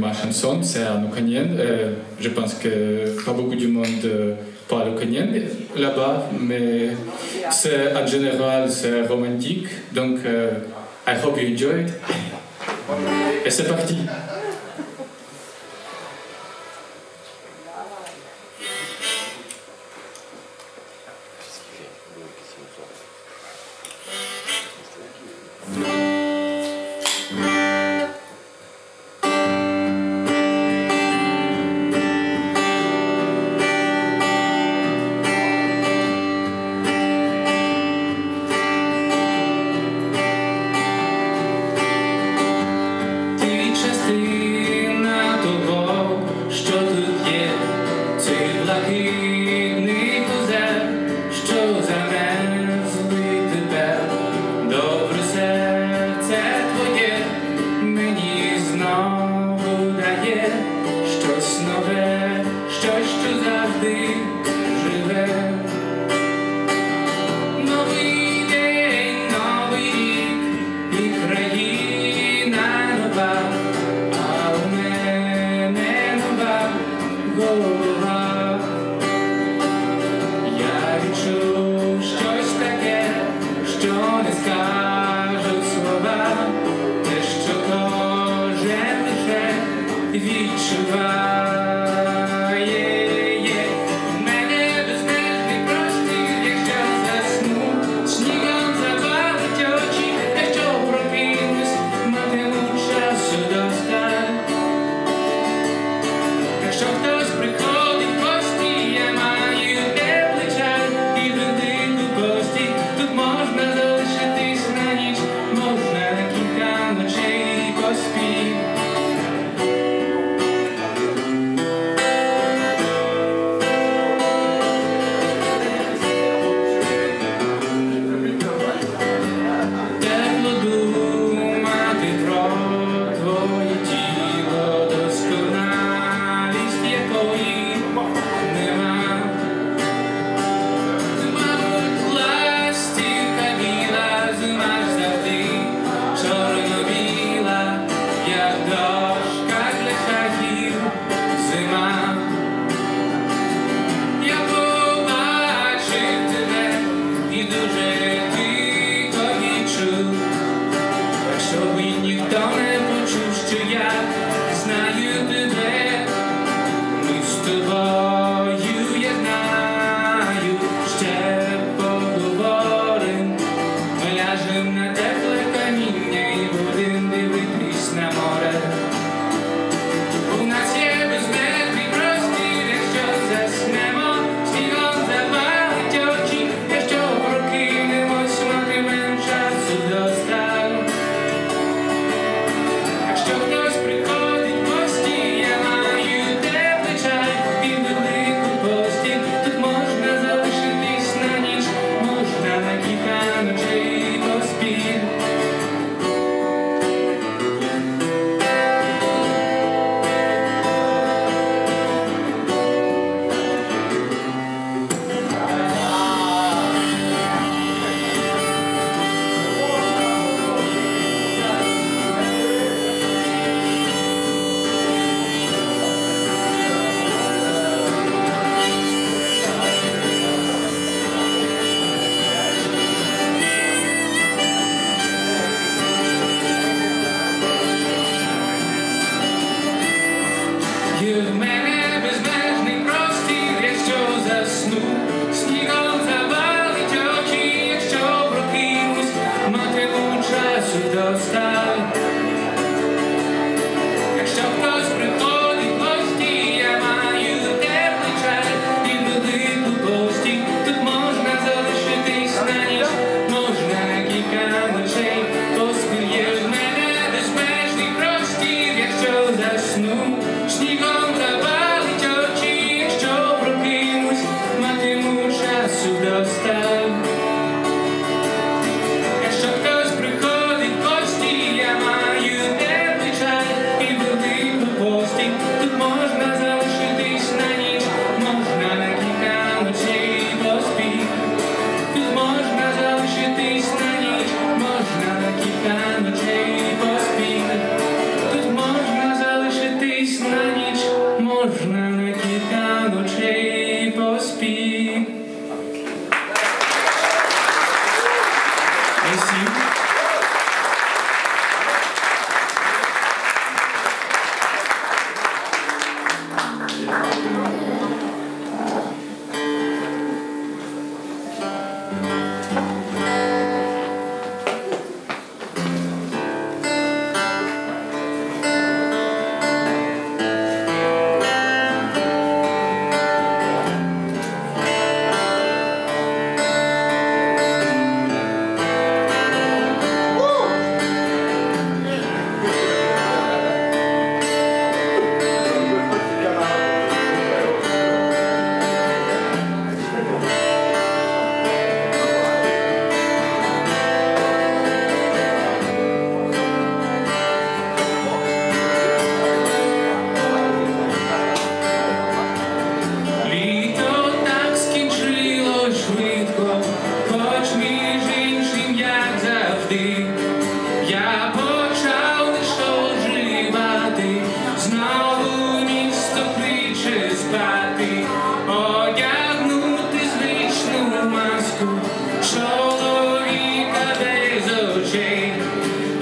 ma chanson, c'est en ukrainien. Euh, je pense que pas beaucoup du monde euh, parle ukrainien là-bas, mais en général c'est romantique. Donc, euh, I hope you enjoy. Et c'est parti.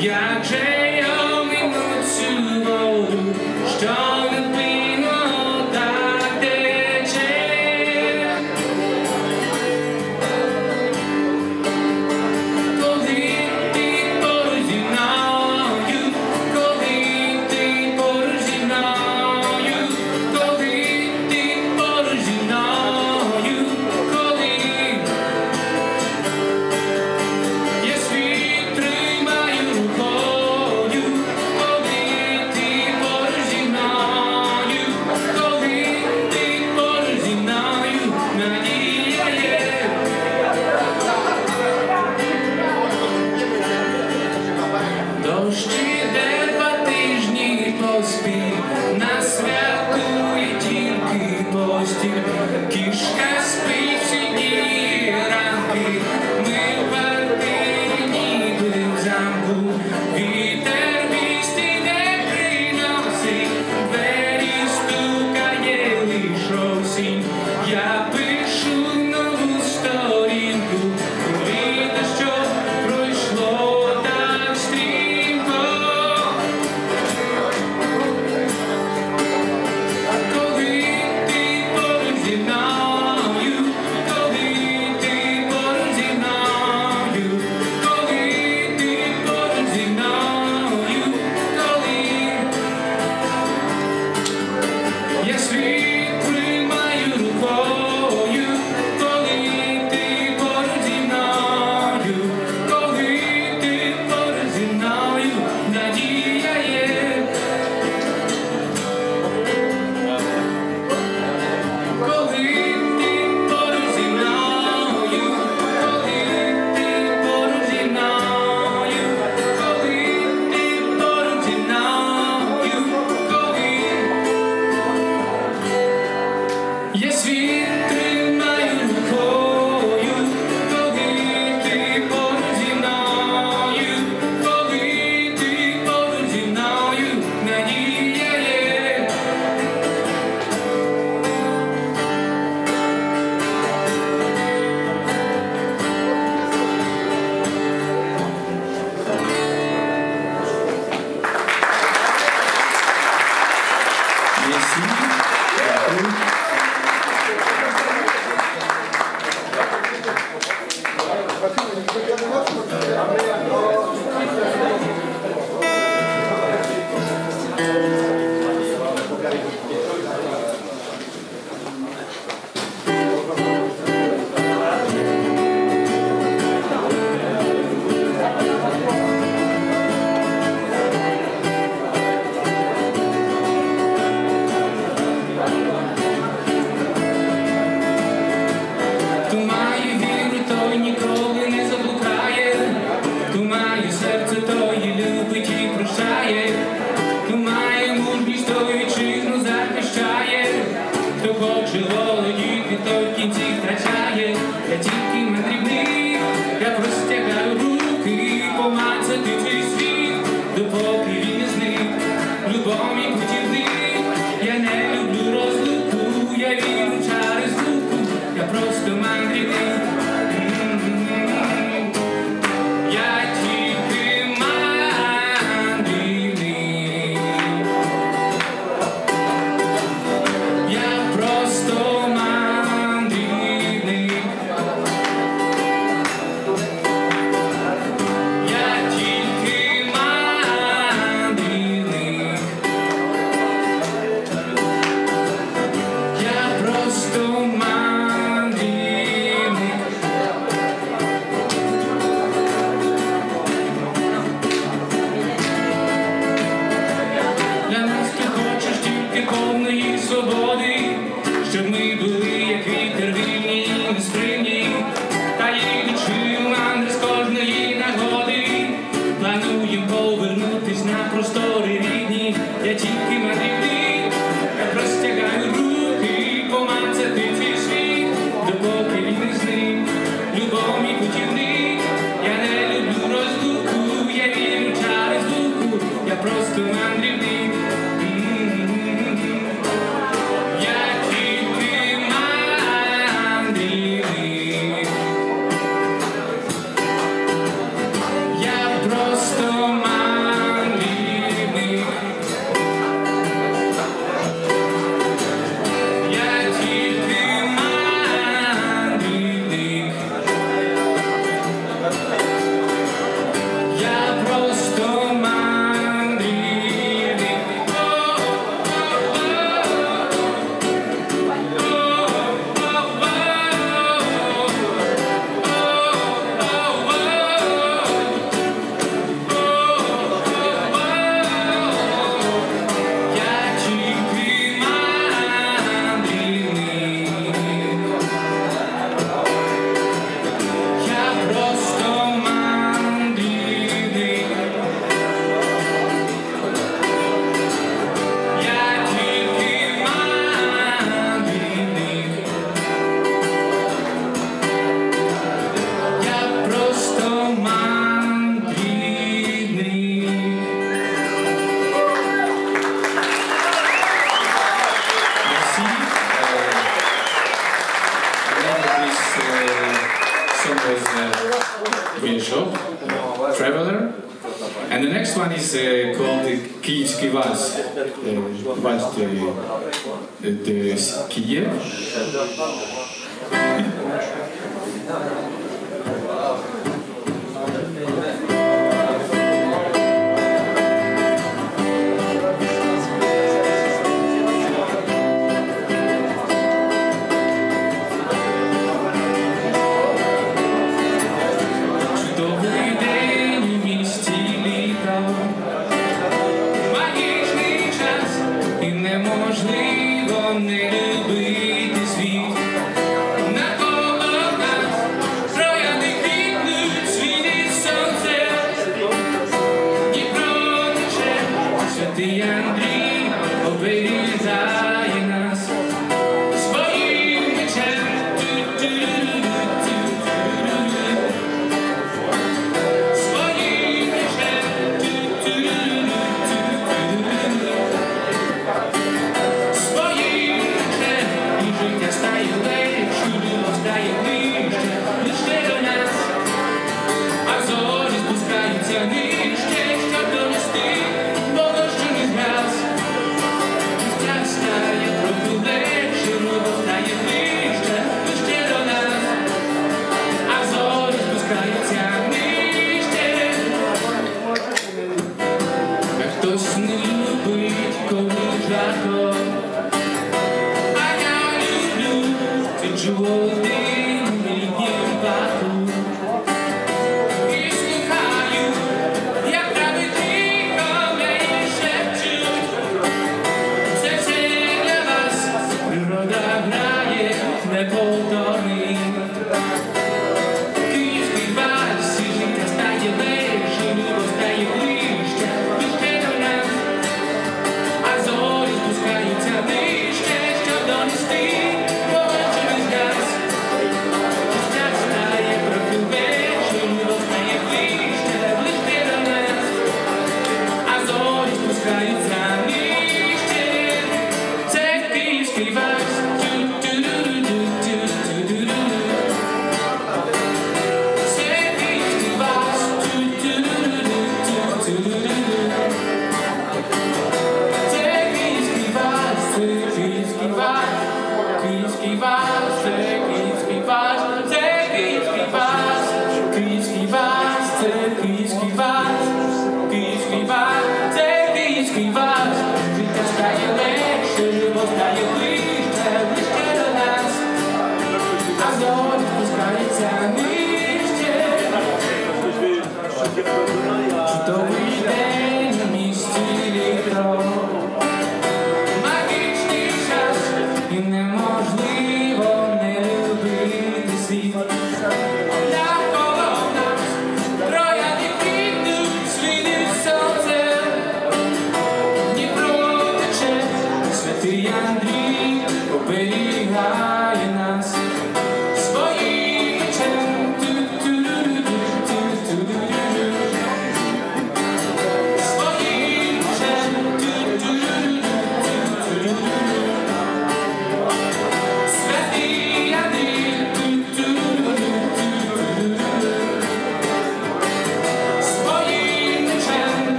Yeah,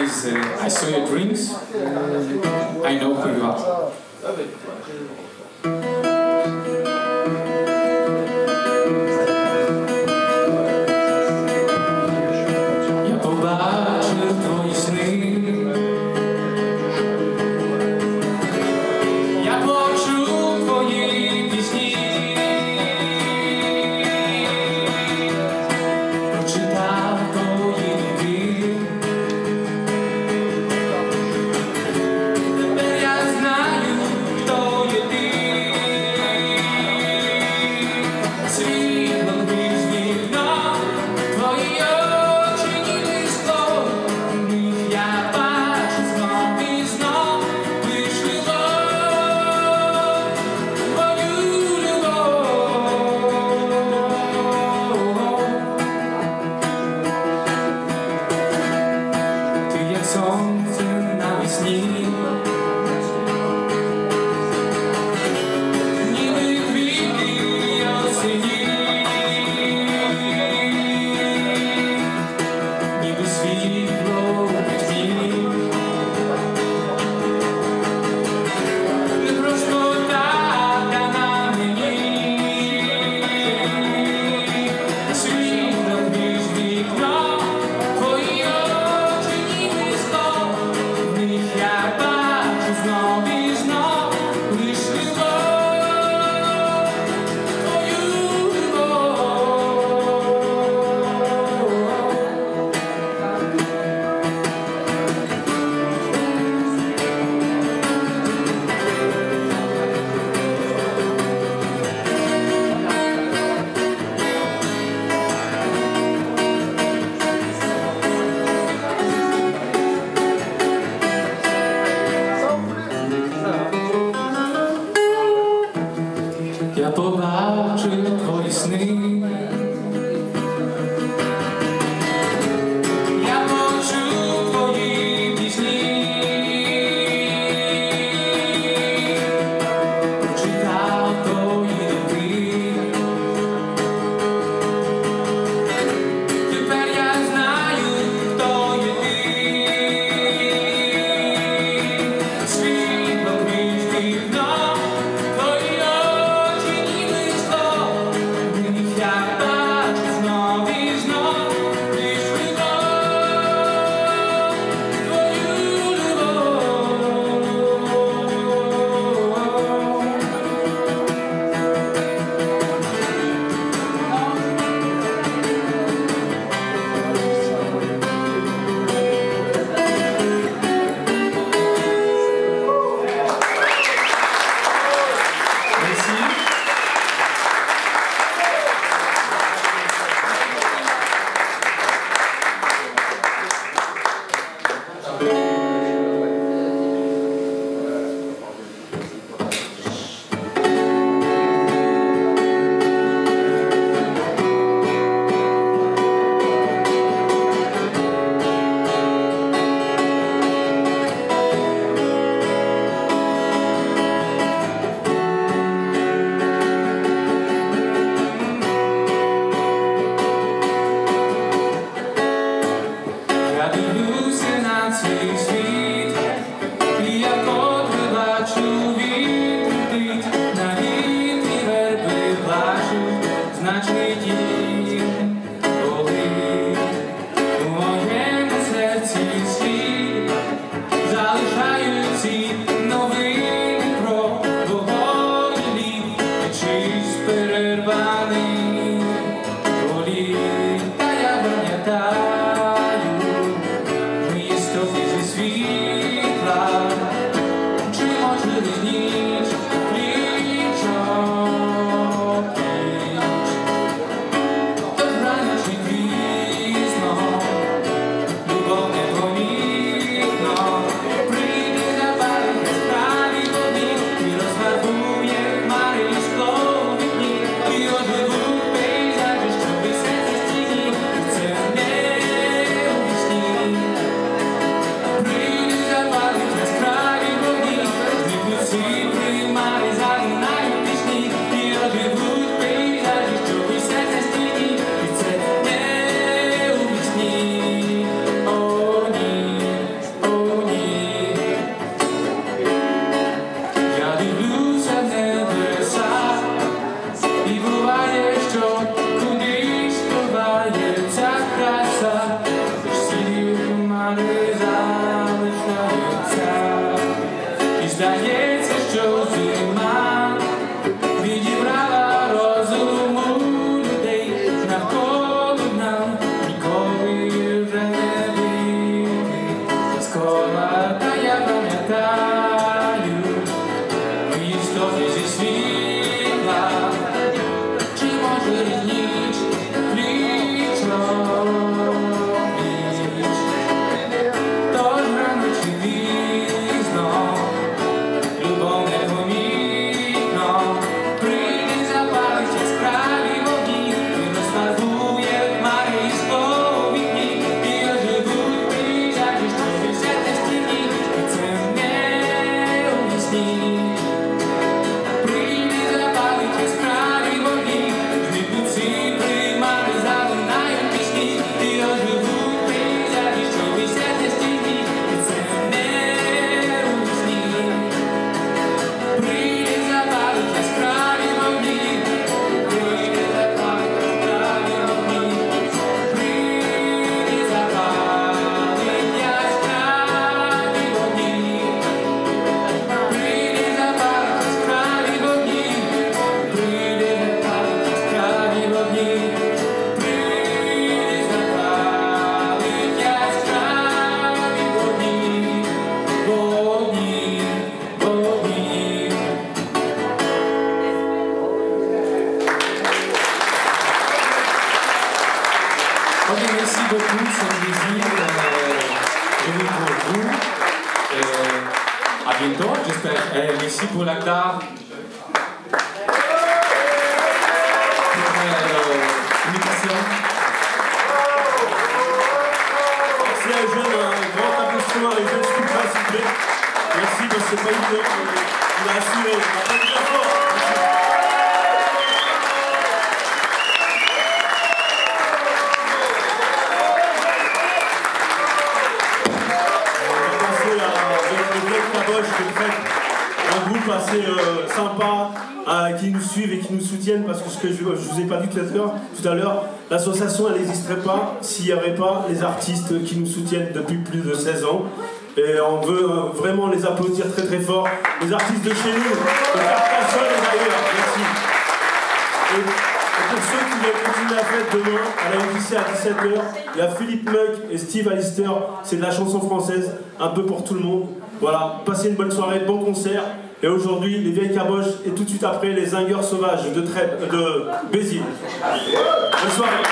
uh, I saw your dreams. Mm, I know who you are. Assez euh, sympa euh, qui nous suivent et qui nous soutiennent parce que ce que je, je vous ai pas dit tout à l'heure, l'association elle n'existerait pas s'il n'y avait pas les artistes qui nous soutiennent depuis plus de 16 ans. Et on veut euh, vraiment les applaudir très très fort. Les artistes de chez nous, de Carcassonne et d'ailleurs. Merci. Et, pour ceux qui veulent continuer la fête demain, à la MJC à 17h, il y a Philippe Muck et Steve Alister. C'est de la chanson française, un peu pour tout le monde. Voilà, passez une bonne soirée, bon concert. Et aujourd'hui, les vieilles caboches et tout de suite après, les zingueurs sauvages de Trèbes, de Béziers. Bonne soirée.